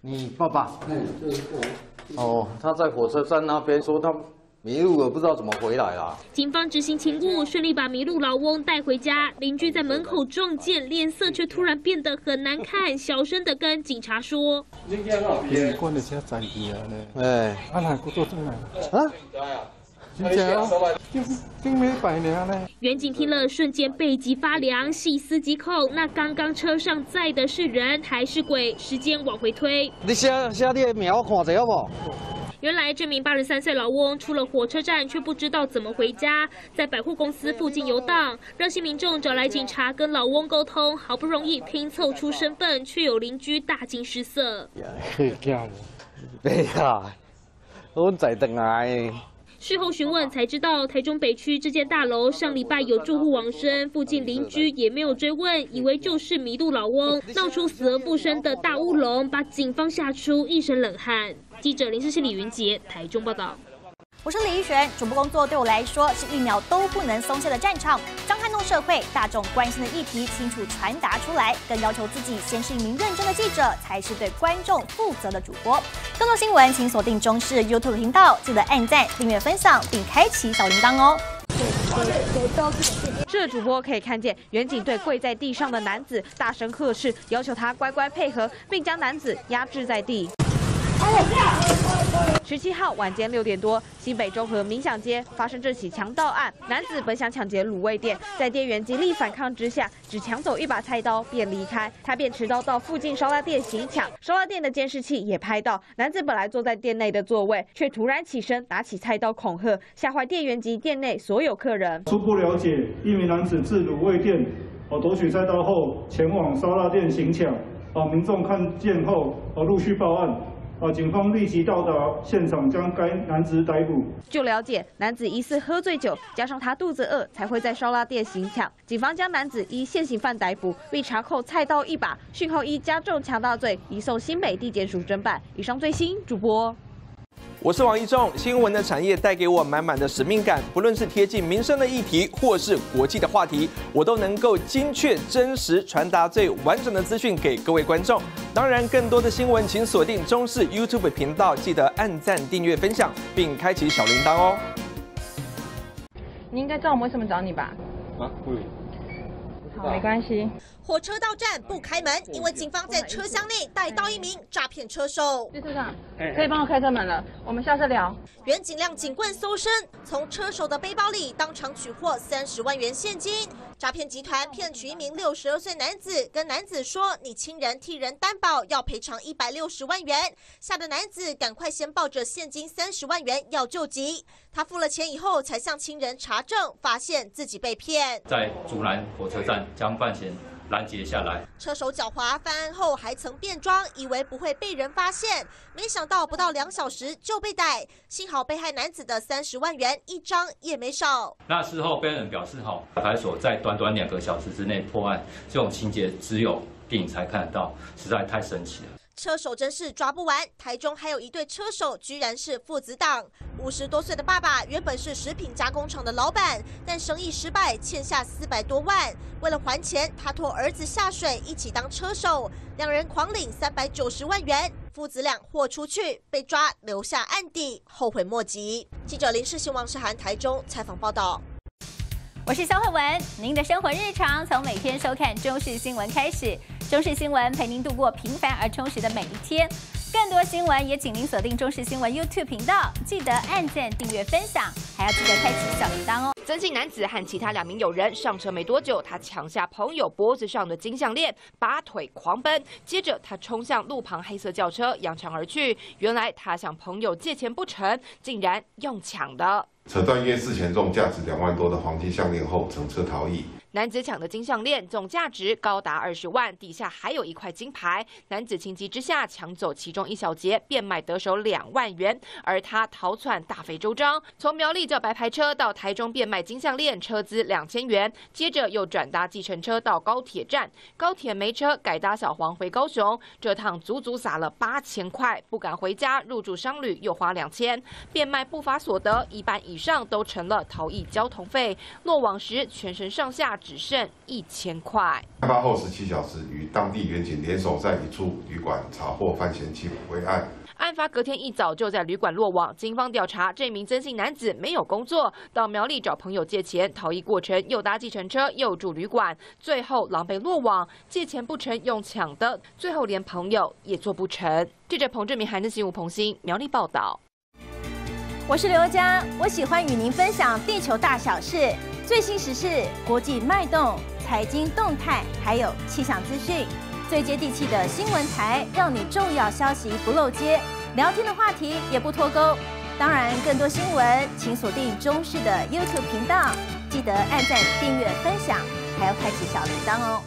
你爸爸？嗯，就是我。哦，他在火车站那边说他。迷路了，不知道怎么回来啦。警方执行勤务，顺利把迷路老翁带回家。邻居在门口撞见，脸色却突然变得很难看，小声的跟警察说：“关的车在地啊呢，哎，啊哪个做进来？啊，真假？就是并没百年呢。”远景听了，瞬间背脊发凉，细思极恐。那刚刚车上载的是人还是鬼？时间往回推，你下下列秒看者好不？原来这名八十三岁老翁出了火车站，却不知道怎么回家，在百货公司附近游荡。热心民众找来警察跟老翁沟通，好不容易拼凑出身份，却有邻居大惊失色。对呀，我在等来。事后询问才知道，台中北区这间大楼上礼拜有住户往生，附近邻居也没有追问，以为就是迷路老翁，闹出死而复生的大乌龙，把警方吓出一身冷汗。记者林世熙、李云杰，台中报道。我是李玉璇，主播工作对我来说是一秒都不能松懈的战场，将撼动社会大众关心的议题清楚传达出来，更要求自己先是一名认真的记者，才是对观众负责的主播。更多新闻请锁定中视 YouTube 频道，记得按赞、订阅、分享，并开启小铃铛哦。这主播可以看见，远景对跪在地上的男子大声呵斥，要求他乖乖配合，并将男子压制在地。十七号晚间六点多，新北中和民享街发生这起强盗案。男子本想抢劫卤味店，在店员极力反抗之下，只抢走一把菜刀便离开。他便持刀到附近烧腊店行抢，烧腊店的监视器也拍到，男子本来坐在店内的座位，却突然起身拿起菜刀恐吓，吓坏店员及店内所有客人。初步了解，一名男子自卤味店，哦夺取菜刀后前往烧腊店行抢，哦民众看见后，哦陆续报案。啊！警方立即到达现场，将该男子逮捕。据了解，男子疑似喝醉酒，加上他肚子饿，才会在烧腊店行抢。警方将男子依现行犯逮捕，并查扣菜刀一把，讯后依加重强盗罪移送新北地检署侦办。以上最新主播。我是王一中，新闻的产业带给我满满的使命感，不论是贴近民生的议题，或是国际的话题，我都能够精确、真实传达最完整的资讯给各位观众。当然，更多的新闻请锁定中视 YouTube 频道，记得按赞、订阅、分享，并开启小铃铛哦。你应该知道我们为什么找你吧？啊，不。好，没关系。火车到站不开门，因为警方在车厢内逮到一名诈骗车手。列车长，可以帮我开车门了，我们下车聊。袁景亮警棍搜身，从车手的背包里当场取获三十万元现金。诈骗集团骗取一名六十二岁男子，跟男子说：“你亲人替人担保，要赔偿一百六十万元。”吓得男子赶快先抱着现金三十万元要救急。他付了钱以后，才向亲人查证，发现自己被骗。在竹南火车站将犯嫌。拦截下来，车手狡猾，犯案后还曾变装，以为不会被人发现，没想到不到两小时就被逮。幸好被害男子的三十万元一张也没少。那事后被害人表示，哈，派出所在短短两个小时之内破案，这种情节只有电影才看得到，实在太神奇了。车手真是抓不完，台中还有一对车手，居然是父子档。五十多岁的爸爸原本是食品加工厂的老板，但生意失败，欠下四百多万。为了还钱，他拖儿子下水一起当车手，两人狂领三百九十万元。父子俩豁出去，被抓留下案底，后悔莫及。记者林世新、王世涵台中采访报道。我是肖慧文，您的生活日常从每天收看中视新闻开始。中视新闻陪您度过平凡而充实的每一天。更多新闻也请您锁定中视新闻 YouTube 频道，记得按赞、订阅、分享，还要记得开启小铃铛哦。曾姓男子和其他两名友人上车没多久，他抢下朋友脖子上的金项链，拔腿狂奔，接着他冲向路旁黑色轿车，扬长而去。原来他向朋友借钱不成，竟然用抢的。扯断夜市前重价值两万多的黄金项链后，乘车逃逸。男子抢的金项链总价值高达二十万，底下还有一块金牌。男子情急之下抢走其中一小节，变卖得手两万元，而他逃窜大费周章，从苗栗叫白牌车到台中变卖。金项链，车资两千元，接着又转搭计程车到高铁站，高铁没车，改搭小黄回高雄，这趟足足撒了八千块，不敢回家，入住商旅又花两千，变卖不法所得一半以上都成了逃逸交通费，落网时全身上下只剩一千块。案发后十七小时，与当地民警联手在一处旅馆查获范闲期为案。案发隔天一早就在旅馆落网，警方调查这名曾姓男子没有工作，到苗栗找朋友借钱，逃逸过程又搭计程车，又住旅馆，最后狼狈落网。借钱不成用抢的，最后连朋友也做不成。记者彭志明、韩正新、吴鹏兴苗栗报道。我是刘佳，我喜欢与您分享地球大小事、最新时事、国际脉动、财经动态，还有气象资讯。最接地气的新闻台，让你重要消息不漏接，聊天的话题也不脱钩。当然，更多新闻请锁定中视的 YouTube 频道，记得按赞、订阅、分享，还要开启小铃铛哦。